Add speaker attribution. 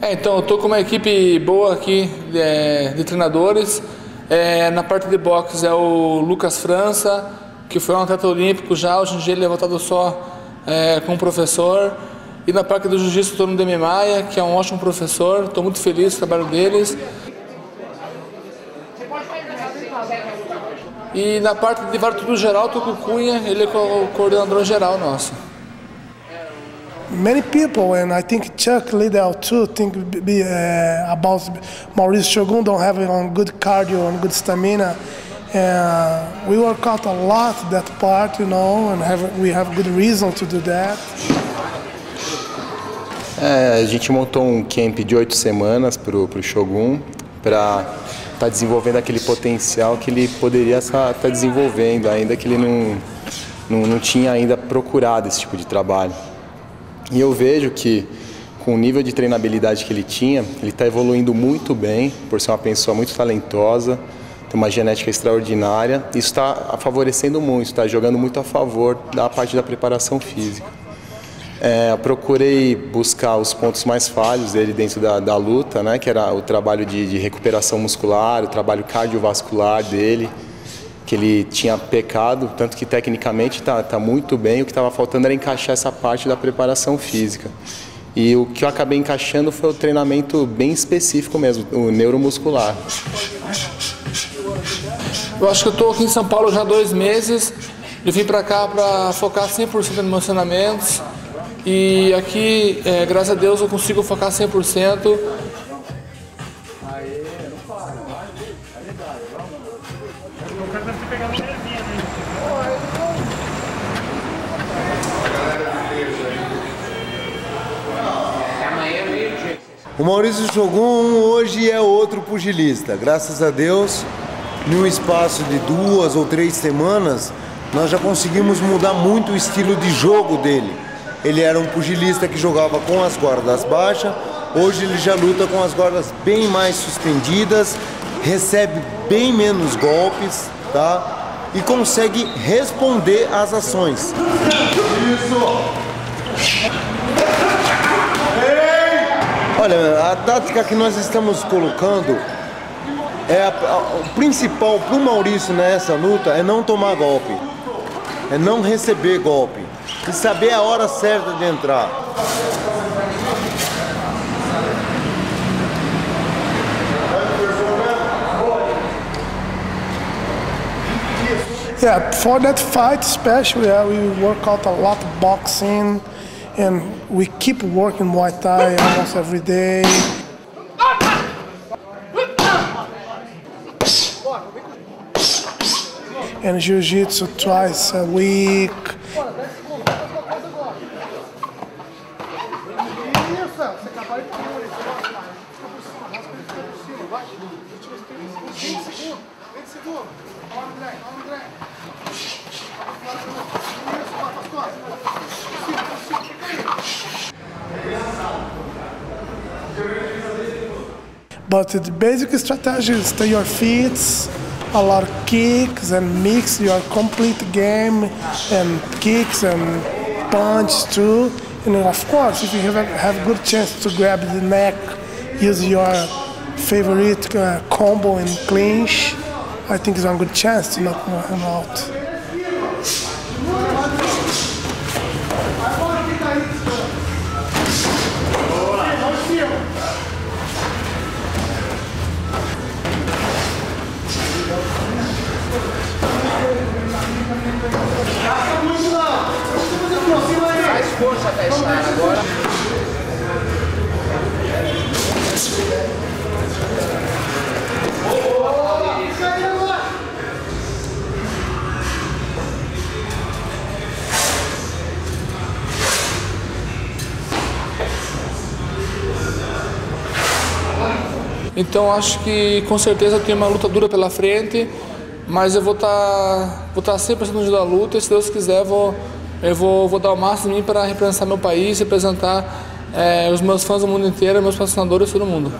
Speaker 1: É, então eu tô com uma equipe boa aqui de, é, de treinadores. É, na parte de boxe é o Lucas França, que foi um atleta olímpico já, hoje em dia ele é voltado só é, como professor. E na parte do jiu-jitsu estou no Demi Maia, que é um ótimo professor, estou muito feliz com o trabalho deles. E na parte de tudo geral, estou com o Cunha, ele é o coordenador geral nosso.
Speaker 2: Many people, and I think Chuck Liddell too, think be, uh, about Maurice Shogun don't have on good cardio and good stamina. And we work out a lot that part, you know, and have, we have good reason to do that.
Speaker 3: É, a gente montou um camp de oito semanas para o Shogun, para estar tá desenvolvendo aquele potencial que ele poderia estar tá desenvolvendo, ainda que ele não, não, não tinha ainda procurado esse tipo de trabalho. E eu vejo que com o nível de treinabilidade que ele tinha, ele está evoluindo muito bem, por ser uma pessoa muito talentosa, tem uma genética extraordinária. Isso está favorecendo muito, está jogando muito a favor da parte da preparação física. É, procurei buscar os pontos mais falhos dele dentro da, da luta, né, que era o trabalho de, de recuperação muscular, o trabalho cardiovascular dele, que ele tinha pecado, tanto que tecnicamente está tá muito bem, o que estava faltando era encaixar essa parte da preparação física. E o que eu acabei encaixando foi o treinamento bem específico mesmo, o neuromuscular.
Speaker 1: Eu acho que eu estou aqui em São Paulo já há dois meses. Eu vim para cá para focar 100% nos meus treinamentos. E aqui, é, graças a Deus, eu consigo focar 100%
Speaker 4: O Maurício Shogun hoje é outro pugilista. Graças a Deus, em um espaço de duas ou três semanas, nós já conseguimos mudar muito o estilo de jogo dele. Ele era um pugilista que jogava com as guardas baixas, hoje ele já luta com as guardas bem mais suspendidas, recebe bem menos golpes, tá? E consegue responder às ações. Isso! Olha, a tática que nós estamos colocando é a, a, o principal para o Maurício nessa luta é não tomar golpe, é não receber golpe e saber a hora certa de entrar.
Speaker 2: Yeah, for that fight especially, yeah, we work out a lot of boxing. and we keep working Muay Thai almost every day. And Jiu-Jitsu twice a week. But the basic strategy is stay your feet, a lot of kicks and mix your complete game and kicks and punch too. And of course, if you have a have good chance to grab the neck, use your favorite uh, combo and clinch, I think it's a good chance to knock him out.
Speaker 1: agora. Então acho que com certeza tem uma luta dura pela frente, mas eu vou estar tá, vou tá 100% da luta e se Deus quiser vou eu vou, vou dar o máximo de mim para representar meu país, representar é, os meus fãs do mundo inteiro, meus patrocinadores, todo mundo.